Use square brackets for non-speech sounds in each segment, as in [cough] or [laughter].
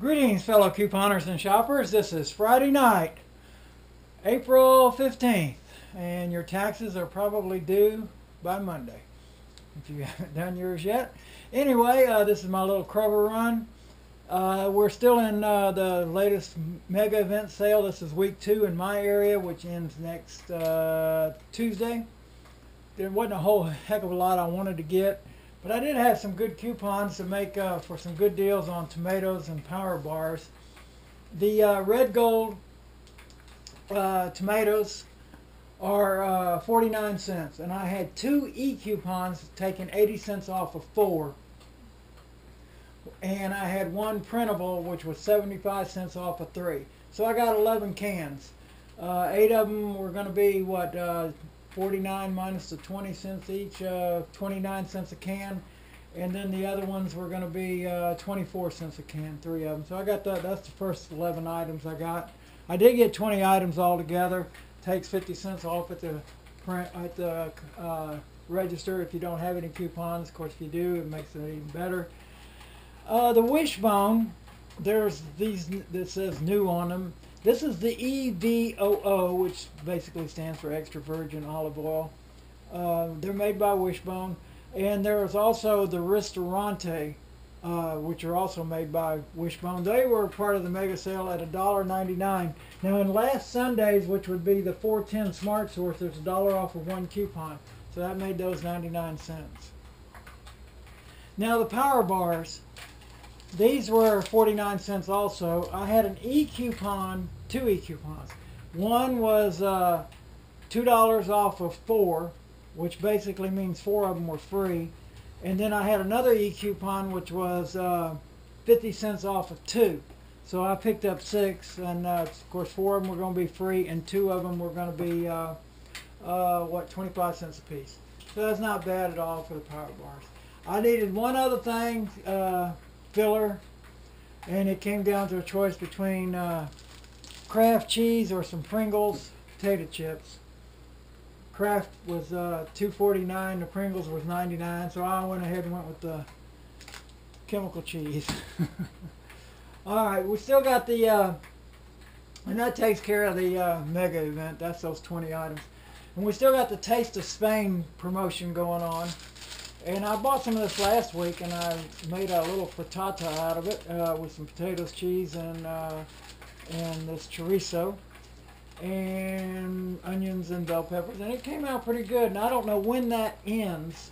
Greetings, fellow couponers and shoppers. This is Friday night, April 15th, and your taxes are probably due by Monday if you [laughs] haven't done yours yet. Anyway, uh, this is my little Kroger run. Uh, we're still in uh, the latest mega event sale. This is week two in my area, which ends next uh, Tuesday. There wasn't a whole heck of a lot I wanted to get. But I did have some good coupons to make uh, for some good deals on tomatoes and power bars. The uh, red gold uh, tomatoes are uh, 49 cents, and I had two e coupons taking 80 cents off of four. And I had one printable, which was 75 cents off of three. So I got 11 cans. Uh, eight of them were going to be what uh, 49 minus the 20 cents each, uh, 29 cents a can. And then the other ones were going to be uh, 24 cents a can, three of them. So I got that. That's the first 11 items I got. I did get 20 items altogether. Takes 50 cents off at the print at the uh, register if you don't have any coupons. Of course, if you do, it makes it even better. Uh, the wishbone, there's these that says new on them. This is the EVOO, which basically stands for extra virgin olive oil. Uh, they're made by Wishbone. And there is also the Ristorante, uh, which are also made by Wishbone. They were part of the mega sale at $1.99. Now in last Sunday's, which would be the 410 Smart Source, there's a dollar off of one coupon. So that made those 99 cents. Now the power bars, these were 49 cents also. I had an e-coupon, two e-coupons. One was uh, $2 off of four, which basically means four of them were free. And then I had another e-coupon, which was uh, 50 cents off of two. So I picked up six, and uh, of course four of them were going to be free, and two of them were going to be, uh, uh, what, 25 cents a piece. So that's not bad at all for the power bars. I needed one other thing, uh, filler, and it came down to a choice between uh, Kraft cheese or some Pringles potato chips. Kraft was uh, 249, the Pringles was 99, so I went ahead and went with the chemical cheese. [laughs] All right, we still got the, uh, and that takes care of the uh, mega event. That's those 20 items. And we still got the Taste of Spain promotion going on. And I bought some of this last week, and I made a little frittata out of it uh, with some potatoes, cheese, and uh, and this chorizo, and onions and bell peppers, and it came out pretty good. And I don't know when that ends,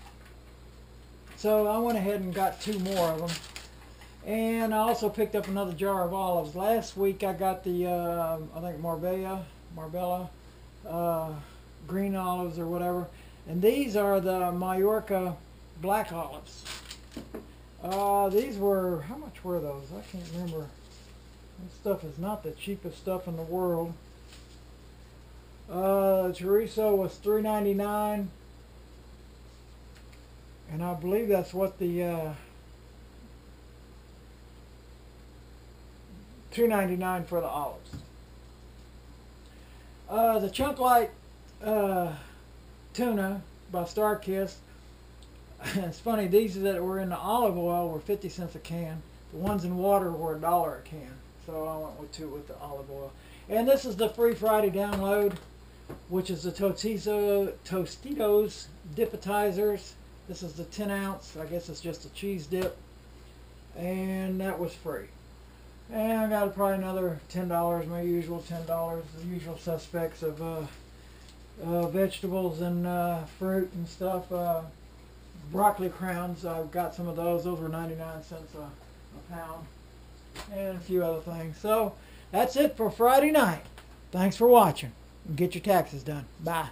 so I went ahead and got two more of them. And I also picked up another jar of olives. Last week I got the uh, I think Marbella, Marbella, uh, green olives or whatever, and these are the Majorca black olives. Uh, these were, how much were those? I can't remember. This stuff is not the cheapest stuff in the world. Uh, chorizo was $3.99. And I believe that's what the, uh, $2.99 for the olives. Uh, the Chunk Light uh, tuna by Starkist [laughs] it's funny, these that were in the olive oil were 50 cents a can. The ones in water were a dollar a can. So I went with two with the olive oil. And this is the Free Friday download, which is the Totizo, Tostitos Dipatizers. This is the 10 ounce. I guess it's just a cheese dip. And that was free. And I got probably another $10, my usual $10, the usual suspects of uh, uh, vegetables and uh, fruit and stuff. Broccoli crowns, I've got some of those. Those were 99 cents a, a pound. And a few other things. So that's it for Friday night. Thanks for watching. Get your taxes done. Bye.